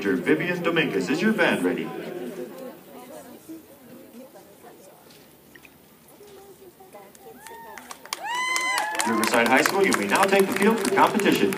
Major Vivian Dominguez. Is your band ready? Riverside High School, you may now take the field for competition.